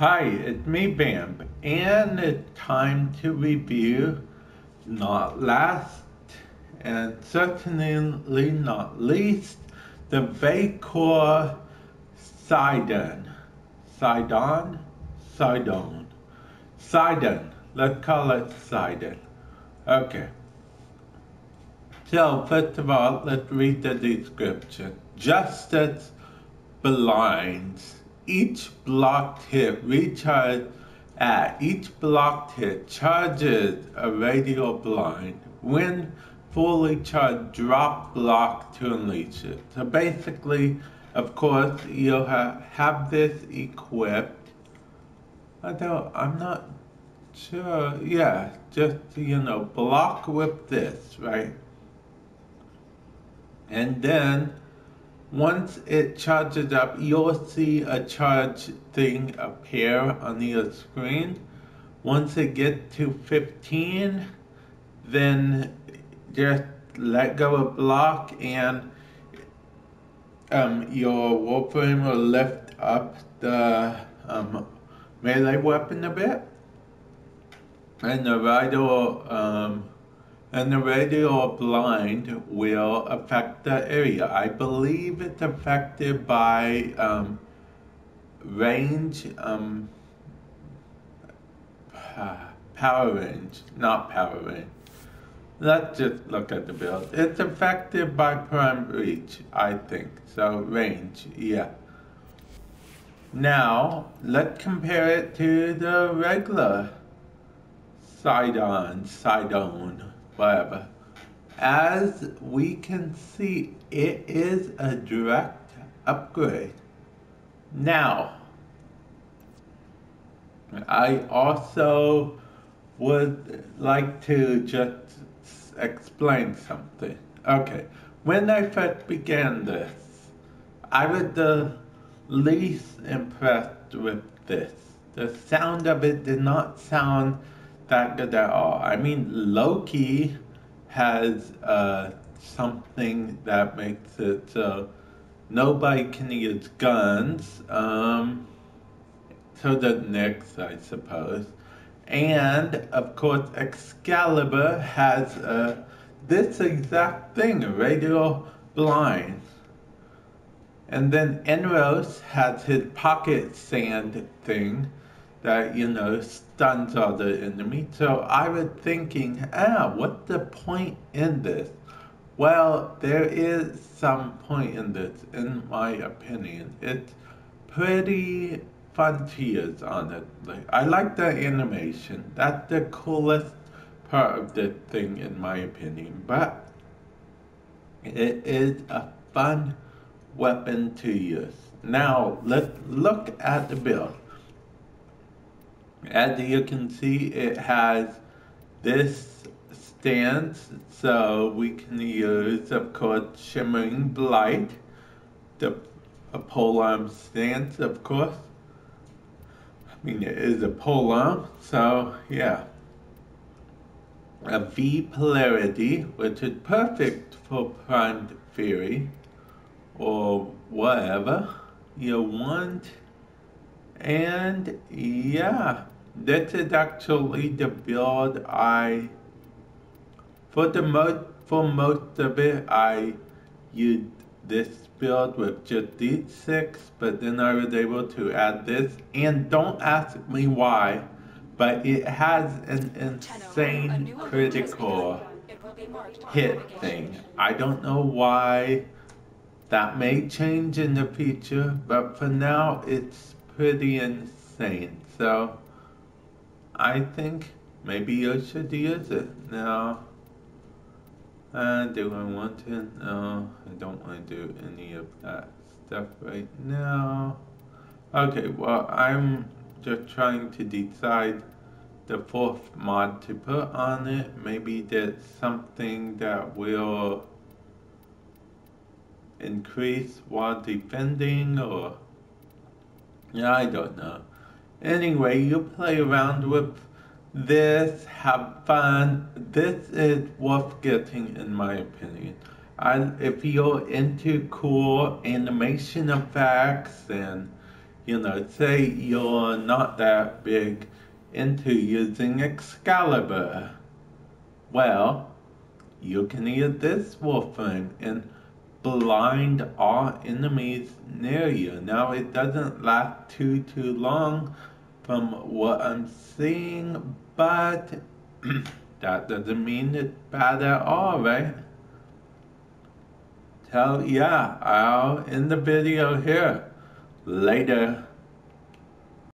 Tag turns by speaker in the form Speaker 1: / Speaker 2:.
Speaker 1: Hi, it's me, Bam, and it's time to review, not last and certainly not least, the Vaykor Sydon. Sydon? Sydon. Sydon. Let's call it Sydon. Okay. So, first of all, let's read the description. Justice blinds. Each blocked hit recharge at uh, each blocked hit charges a radial blind. When fully charged, drop block to unleash it. So basically, of course, you'll have, have this equipped. Although I'm not sure, yeah, just, you know, block with this, right? And then once it charges up, you'll see a charge thing appear on your screen. Once it gets to 15, then just let go of block and um, your warframe will lift up the um, melee weapon a bit. And the radial, um, and the radial blind will affect the area. I believe it's affected by um, range, um, power range, not power range. Let's just look at the build. It's affected by prime reach, I think. So range, yeah. Now, let's compare it to the regular Sydon, Sydon, whatever. As we can see, it is a direct upgrade. Now, I also would like to just explain something. Okay, when I first began this, I was the least impressed with this. The sound of it did not sound that good at all. I mean, Loki has uh, something that makes it so nobody can use guns. Um, so does Nyx, I suppose. And of course, Excalibur has uh, this exact thing, a radial blind. And then Inaros has his pocket sand thing that, you know, stuns all the enemy. So I was thinking, ah, what's the point in this? Well, there is some point in this, in my opinion. It's pretty fun tears on it. Like I like the animation. That's the coolest part of the thing in my opinion. But it is a fun weapon to use. Now let's look at the build. As you can see, it has this stance, so we can use, of course, Shimmering Blight, the a polearm stance, of course. I mean, it is a polar, so yeah. A V polarity, which is perfect for Primed Fury, or whatever you want. And yeah, this is actually the build I, for the most, for most of it, I used this build with just these six, but then I was able to add this. And don't ask me why, but it has an insane critical hit thing. I don't know why that may change in the future, but for now it's pretty insane. So I think maybe you should use it. Now uh, do I want to? No, I don't want to do any of that stuff right now. Okay, well, I'm just trying to decide the fourth mod to put on it. Maybe that's something that will increase while defending or yeah, I don't know. Anyway, you play around with this, have fun. This is worth getting in my opinion. I, if you're into cool animation effects and you know, say you're not that big into using Excalibur. Well, you can use this warframe and blind all enemies near you. Now it doesn't last too too long from what I'm seeing, but that doesn't mean it's bad at all, right? Tell yeah, I'll end the video here. Later.